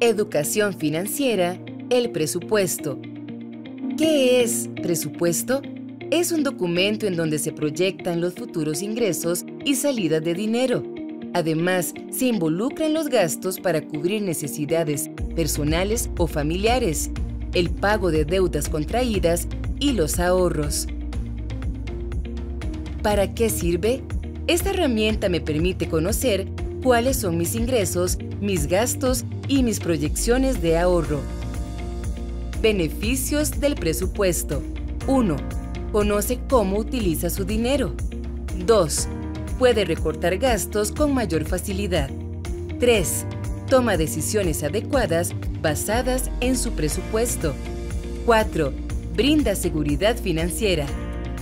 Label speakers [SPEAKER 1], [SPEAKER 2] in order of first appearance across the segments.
[SPEAKER 1] Educación financiera, el presupuesto. ¿Qué es presupuesto? Es un documento en donde se proyectan los futuros ingresos y salidas de dinero. Además, se involucran los gastos para cubrir necesidades personales o familiares, el pago de deudas contraídas y los ahorros. ¿Para qué sirve? Esta herramienta me permite conocer cuáles son mis ingresos, mis gastos y mis proyecciones de ahorro. Beneficios del presupuesto. 1. Conoce cómo utiliza su dinero. 2. Puede recortar gastos con mayor facilidad. 3. Toma decisiones adecuadas basadas en su presupuesto. 4. Brinda seguridad financiera.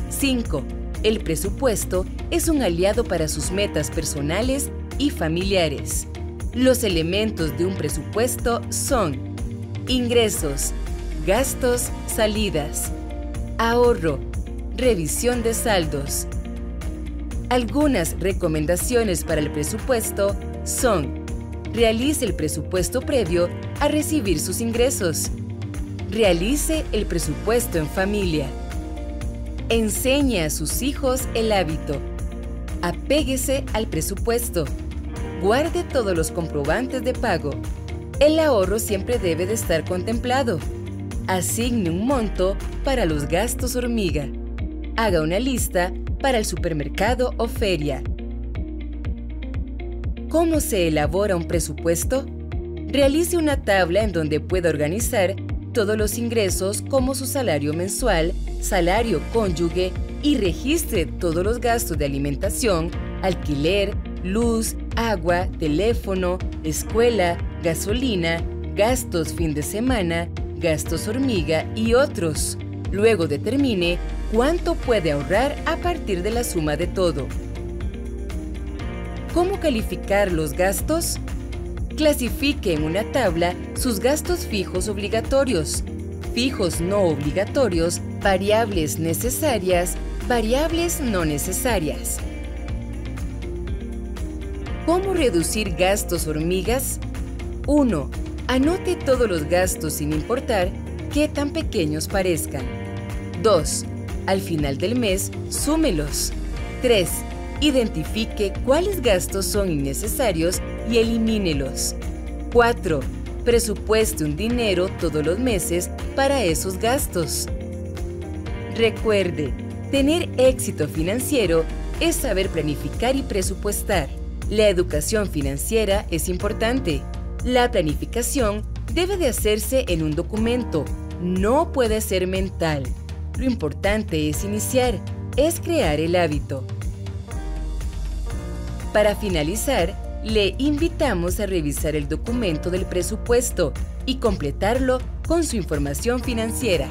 [SPEAKER 1] 5. El presupuesto es un aliado para sus metas personales y familiares. Los elementos de un presupuesto son ingresos, gastos, salidas, ahorro, revisión de saldos. Algunas recomendaciones para el presupuesto son realice el presupuesto previo a recibir sus ingresos. Realice el presupuesto en familia. Enseñe a sus hijos el hábito. Apéguese al presupuesto. Guarde todos los comprobantes de pago. El ahorro siempre debe de estar contemplado. Asigne un monto para los gastos hormiga. Haga una lista para el supermercado o feria. ¿Cómo se elabora un presupuesto? Realice una tabla en donde pueda organizar todos los ingresos como su salario mensual, salario cónyuge y registre todos los gastos de alimentación, alquiler, luz, agua, teléfono, escuela, gasolina, gastos fin de semana, gastos hormiga y otros. Luego determine cuánto puede ahorrar a partir de la suma de todo. ¿Cómo calificar los gastos? Clasifique en una tabla sus gastos fijos obligatorios, fijos no obligatorios, variables necesarias, variables no necesarias. ¿Cómo reducir gastos hormigas? 1. Anote todos los gastos sin importar qué tan pequeños parezcan. 2. Al final del mes, súmelos. 3. Identifique cuáles gastos son innecesarios y elimínelos. 4. Presupueste un dinero todos los meses para esos gastos. Recuerde, tener éxito financiero es saber planificar y presupuestar. La educación financiera es importante. La planificación debe de hacerse en un documento, no puede ser mental. Lo importante es iniciar, es crear el hábito. Para finalizar, le invitamos a revisar el documento del presupuesto y completarlo con su información financiera.